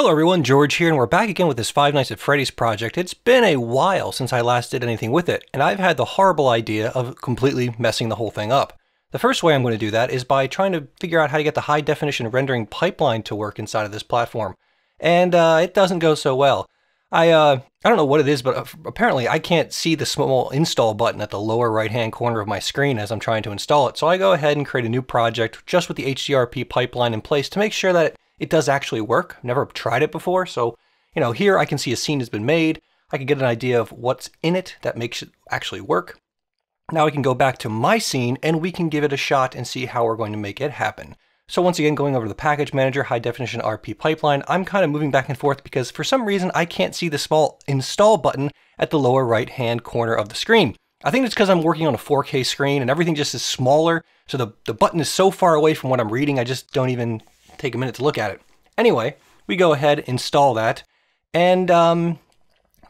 Hello everyone, George here, and we're back again with this Five Nights at Freddy's project. It's been a while since I last did anything with it, and I've had the horrible idea of completely messing the whole thing up. The first way I'm going to do that is by trying to figure out how to get the high definition rendering pipeline to work inside of this platform. And uh, it doesn't go so well. I, uh, I don't know what it is, but uh, apparently I can't see the small install button at the lower right hand corner of my screen as I'm trying to install it. So I go ahead and create a new project just with the HDRP pipeline in place to make sure that it does actually work. I've Never tried it before, so you know, here I can see a scene has been made. I can get an idea of what's in it that makes it actually work. Now I can go back to my scene and we can give it a shot and see how we're going to make it happen. So once again, going over the package manager, high definition RP pipeline, I'm kind of moving back and forth because for some reason I can't see the small install button at the lower right hand corner of the screen. I think it's because I'm working on a 4K screen and everything just is smaller. So the, the button is so far away from what I'm reading, I just don't even take a minute to look at it. Anyway, we go ahead, install that, and um,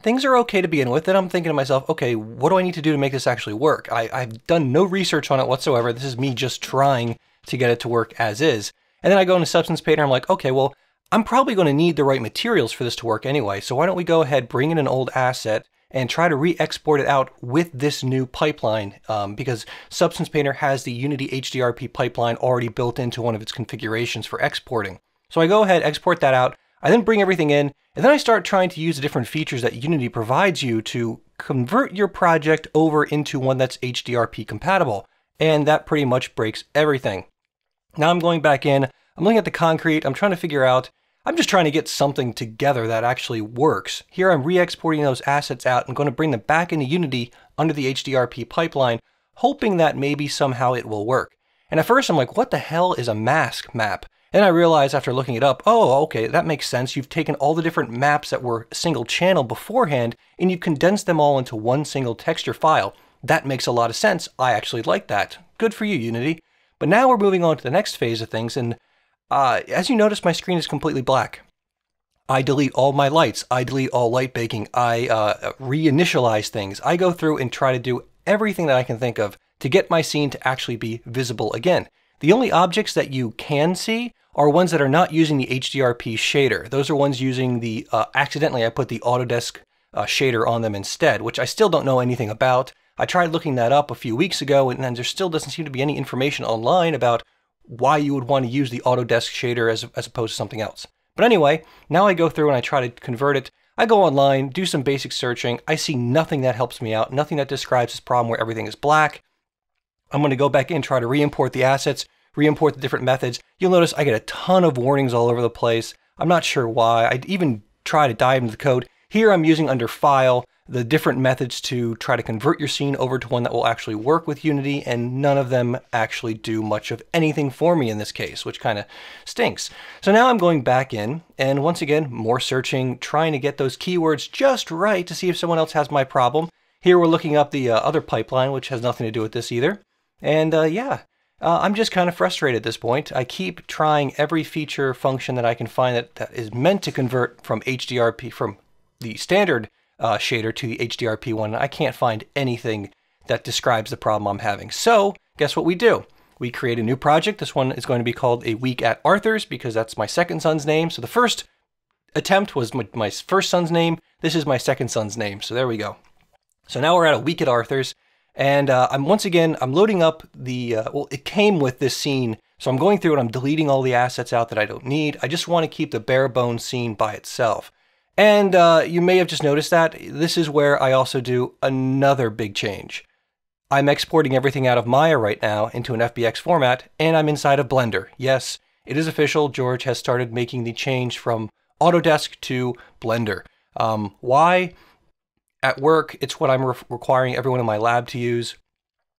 things are okay to begin with. Then I'm thinking to myself, okay, what do I need to do to make this actually work? I, I've done no research on it whatsoever. This is me just trying to get it to work as is. And then I go into Substance Painter, I'm like, okay, well, I'm probably going to need the right materials for this to work anyway. So why don't we go ahead, bring in an old asset, and try to re-export it out with this new pipeline um, because Substance Painter has the Unity HDRP pipeline already built into one of its configurations for exporting. So I go ahead, export that out, I then bring everything in, and then I start trying to use the different features that Unity provides you to convert your project over into one that's HDRP compatible. And that pretty much breaks everything. Now I'm going back in, I'm looking at the concrete, I'm trying to figure out I'm just trying to get something together that actually works. Here I'm re-exporting those assets out and going to bring them back into Unity under the HDRP pipeline, hoping that maybe somehow it will work. And at first I'm like, what the hell is a mask map? And I realized after looking it up, oh, okay, that makes sense. You've taken all the different maps that were single channel beforehand and you condensed them all into one single texture file. That makes a lot of sense. I actually like that. Good for you, Unity. But now we're moving on to the next phase of things, and uh, as you notice, my screen is completely black. I delete all my lights. I delete all light baking. I uh, reinitialize things. I go through and try to do everything that I can think of to get my scene to actually be visible again. The only objects that you can see are ones that are not using the HDRP shader. Those are ones using the, uh, accidentally I put the Autodesk uh, shader on them instead, which I still don't know anything about. I tried looking that up a few weeks ago and then there still doesn't seem to be any information online about why you would want to use the Autodesk shader as, as opposed to something else. But anyway, now I go through and I try to convert it. I go online, do some basic searching. I see nothing that helps me out, nothing that describes this problem where everything is black. I'm going to go back in, try to re-import the assets, re-import the different methods. You'll notice I get a ton of warnings all over the place. I'm not sure why. I even try to dive into the code. Here I'm using under File the different methods to try to convert your scene over to one that will actually work with Unity, and none of them actually do much of anything for me in this case, which kind of stinks. So now I'm going back in, and once again, more searching, trying to get those keywords just right to see if someone else has my problem. Here we're looking up the uh, other pipeline, which has nothing to do with this either. And uh, yeah, uh, I'm just kind of frustrated at this point. I keep trying every feature function that I can find that, that is meant to convert from HDRP, from the standard uh, shader to the HDRP one. I can't find anything that describes the problem I'm having. So guess what we do? We create a new project. This one is going to be called A Week at Arthur's because that's my second son's name. So the first attempt was my, my first son's name. This is my second son's name. So there we go. So now we're at A Week at Arthur's. And uh, I'm once again, I'm loading up the, uh, well, it came with this scene. So I'm going through and I'm deleting all the assets out that I don't need. I just want to keep the bare bones scene by itself. And uh, you may have just noticed that this is where I also do another big change. I'm exporting everything out of Maya right now into an FBX format, and I'm inside of Blender. Yes, it is official. George has started making the change from Autodesk to Blender. Um, why? At work, it's what I'm re requiring everyone in my lab to use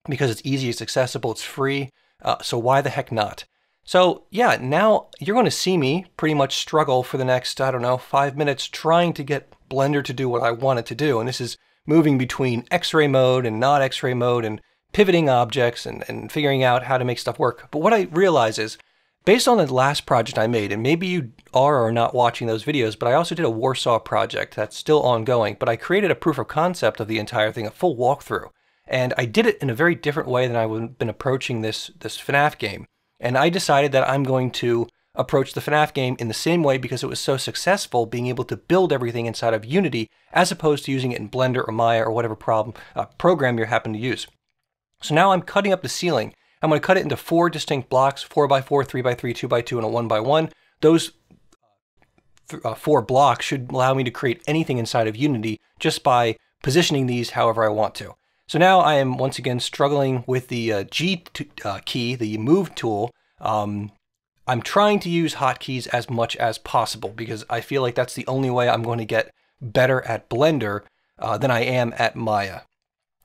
because it's easy, it's accessible, it's free. Uh, so why the heck not? So yeah, now you're going to see me pretty much struggle for the next, I don't know, five minutes trying to get Blender to do what I want it to do. And this is moving between X-ray mode and not X-ray mode and pivoting objects and, and figuring out how to make stuff work. But what I realize is, based on the last project I made, and maybe you are or are not watching those videos, but I also did a Warsaw project that's still ongoing, but I created a proof of concept of the entire thing, a full walkthrough. And I did it in a very different way than I've been approaching this, this FNAF game. And I decided that I'm going to approach the FNAF game in the same way because it was so successful being able to build everything inside of Unity as opposed to using it in Blender or Maya or whatever problem, uh, program you happen to use. So now I'm cutting up the ceiling. I'm going to cut it into four distinct blocks, 4x4, 3x3, 2x2, and a 1x1. Those uh, four blocks should allow me to create anything inside of Unity just by positioning these however I want to. So now I am once again struggling with the uh, G uh, key, the move tool. Um, I'm trying to use hotkeys as much as possible because I feel like that's the only way I'm going to get better at Blender uh, than I am at Maya.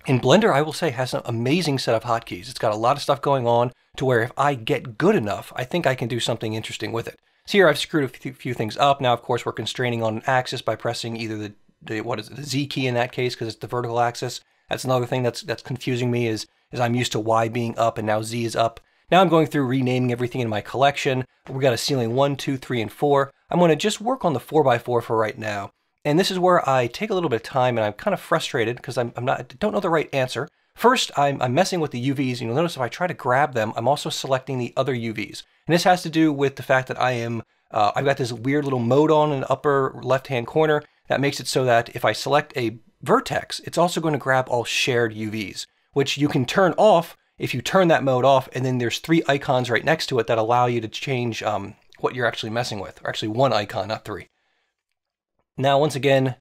In Blender, I will say, has an amazing set of hotkeys. It's got a lot of stuff going on to where if I get good enough, I think I can do something interesting with it. So here I've screwed a few, few things up. Now, of course, we're constraining on an axis by pressing either the, the what is it, the Z key in that case because it's the vertical axis, that's another thing that's that's confusing me is is I'm used to Y being up and now Z is up. Now I'm going through renaming everything in my collection. We got a ceiling one, two, three, and four. I'm going to just work on the four by four for right now. And this is where I take a little bit of time and I'm kind of frustrated because I'm, I'm not, I don't know the right answer. First, I'm, I'm messing with the UVs. And you'll notice if I try to grab them, I'm also selecting the other UVs. And this has to do with the fact that I am, uh, I've got this weird little mode on in the upper left-hand corner that makes it so that if I select a vertex, it's also going to grab all shared UVs, which you can turn off if you turn that mode off, and then there's three icons right next to it that allow you to change um, what you're actually messing with, or actually one icon, not three. Now, once again,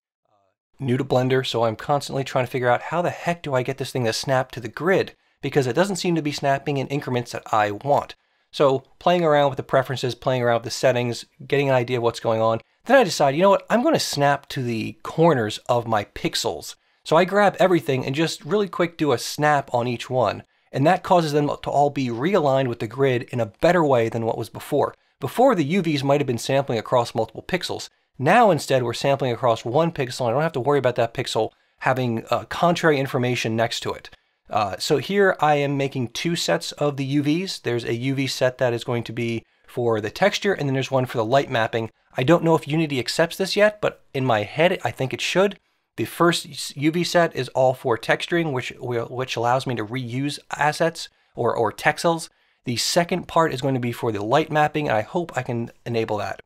new to Blender, so I'm constantly trying to figure out how the heck do I get this thing to snap to the grid, because it doesn't seem to be snapping in increments that I want. So playing around with the preferences, playing around with the settings, getting an idea of what's going on, then I decide, you know what, I'm going to snap to the corners of my pixels. So I grab everything and just really quick do a snap on each one. And that causes them to all be realigned with the grid in a better way than what was before. Before, the UVs might have been sampling across multiple pixels. Now, instead, we're sampling across one pixel. And I don't have to worry about that pixel having uh, contrary information next to it. Uh, so here I am making two sets of the UVs. There's a UV set that is going to be for the texture, and then there's one for the light mapping. I don't know if Unity accepts this yet, but in my head, I think it should. The first UV set is all for texturing, which, which allows me to reuse assets or, or texels. The second part is going to be for the light mapping, and I hope I can enable that.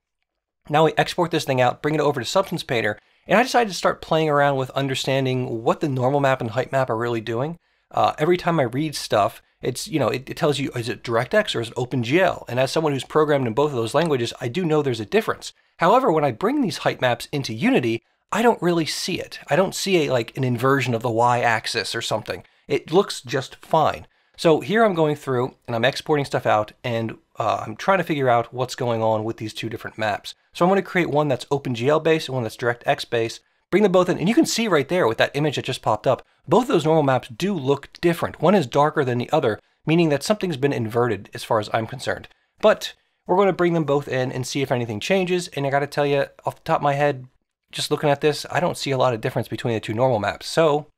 Now we export this thing out, bring it over to Substance Painter, and I decided to start playing around with understanding what the normal map and height map are really doing. Uh, every time I read stuff, it's, you know, it, it, tells you, is it DirectX or is it OpenGL? And as someone who's programmed in both of those languages, I do know there's a difference. However, when I bring these height maps into Unity, I don't really see it. I don't see a, like an inversion of the y-axis or something. It looks just fine. So here I'm going through and I'm exporting stuff out and uh, I'm trying to figure out what's going on with these two different maps. So I'm going to create one that's OpenGL based and one that's DirectX based bring them both in. And you can see right there with that image that just popped up, both those normal maps do look different. One is darker than the other, meaning that something's been inverted as far as I'm concerned. But we're going to bring them both in and see if anything changes. And I got to tell you, off the top of my head, just looking at this, I don't see a lot of difference between the two normal maps. So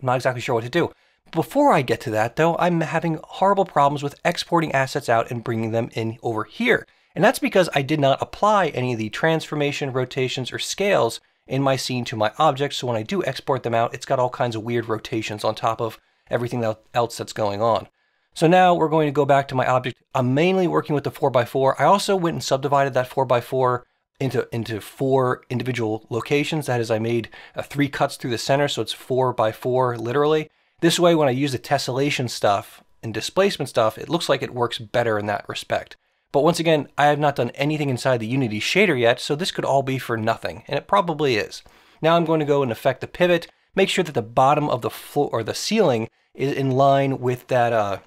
I'm not exactly sure what to do. Before I get to that, though, I'm having horrible problems with exporting assets out and bringing them in over here. And that's because I did not apply any of the transformation, rotations, or scales in my scene to my object. So when I do export them out, it's got all kinds of weird rotations on top of everything else that's going on. So now we're going to go back to my object. I'm mainly working with the 4x4. I also went and subdivided that 4x4 into, into four individual locations. That is, I made uh, three cuts through the center, so it's 4x4 literally. This way, when I use the tessellation stuff and displacement stuff, it looks like it works better in that respect. But once again, I have not done anything inside the Unity shader yet, so this could all be for nothing, and it probably is. Now I'm going to go and affect the pivot, make sure that the bottom of the floor or the ceiling is in line with that uh,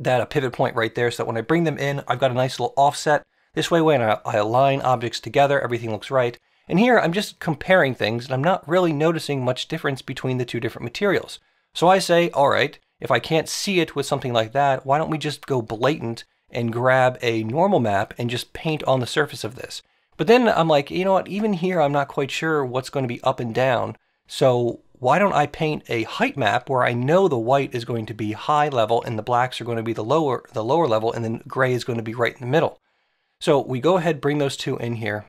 that uh, pivot point right there, so that when I bring them in, I've got a nice little offset. This way, when I, I align objects together, everything looks right. And here, I'm just comparing things, and I'm not really noticing much difference between the two different materials. So I say, all right, if I can't see it with something like that, why don't we just go blatant and grab a normal map and just paint on the surface of this. But then I'm like, you know what, even here I'm not quite sure what's going to be up and down. So why don't I paint a height map where I know the white is going to be high level and the blacks are going to be the lower, the lower level and then gray is going to be right in the middle. So we go ahead, bring those two in here.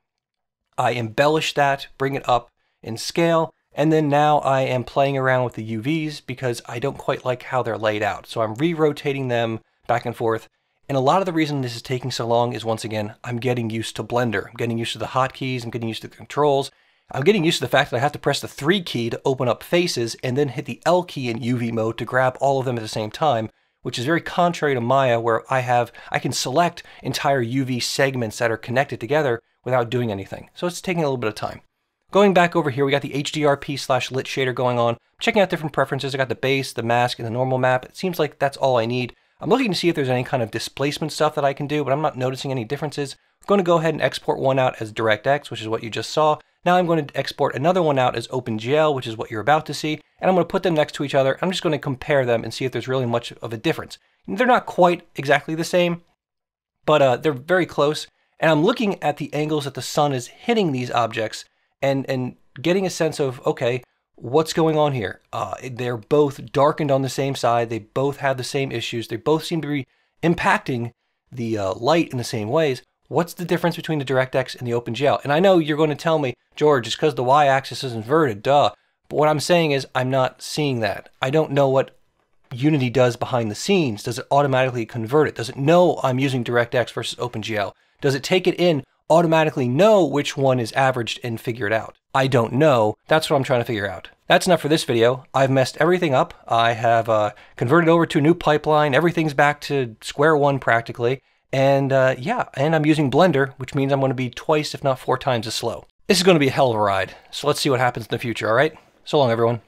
I embellish that, bring it up in scale, and then now I am playing around with the UVs because I don't quite like how they're laid out. So I'm re-rotating them back and forth And a lot of the reason this is taking so long is once again, I'm getting used to Blender. I'm getting used to the hotkeys, I'm getting used to the controls. I'm getting used to the fact that I have to press the 3 key to open up faces and then hit the L key in UV mode to grab all of them at the same time, which is very contrary to Maya where I have I can select entire UV segments that are connected together without doing anything. So it's taking a little bit of time. Going back over here, we got the HDRP slash lit shader going on. checking out different preferences. I got the base, the mask, and the normal map. It seems like that's all I need. I'm looking to see if there's any kind of displacement stuff that I can do, but I'm not noticing any differences. I'm going to go ahead and export one out as DirectX, which is what you just saw. Now I'm going to export another one out as OpenGL, which is what you're about to see, and I'm going to put them next to each other. I'm just going to compare them and see if there's really much of a difference. They're not quite exactly the same, but uh, they're very close. And I'm looking at the angles that the sun is hitting these objects and, and getting a sense of, okay, what's going on here? Uh, they're both darkened on the same side. They both have the same issues. They both seem to be impacting the uh, light in the same ways. What's the difference between the DirectX and the OpenGL? And I know you're going to tell me, George, it's because the y-axis is inverted, duh. But what I'm saying is I'm not seeing that. I don't know what Unity does behind the scenes. Does it automatically convert it? Does it know I'm using DirectX versus OpenGL? Does it take it in, automatically know which one is averaged and figure it out? I don't know. That's what I'm trying to figure out. That's enough for this video. I've messed everything up. I have uh, converted over to a new pipeline. Everything's back to square one practically. And uh, yeah, and I'm using Blender, which means I'm going to be twice, if not four times as slow. This is going to be a hell of a ride, so let's see what happens in the future, alright? So long, everyone.